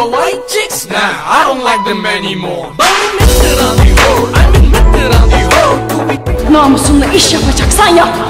but white chicks, nah, I don't like them anymore. On the road, I'm in on the road. Namusunla iş yapacaksan yap.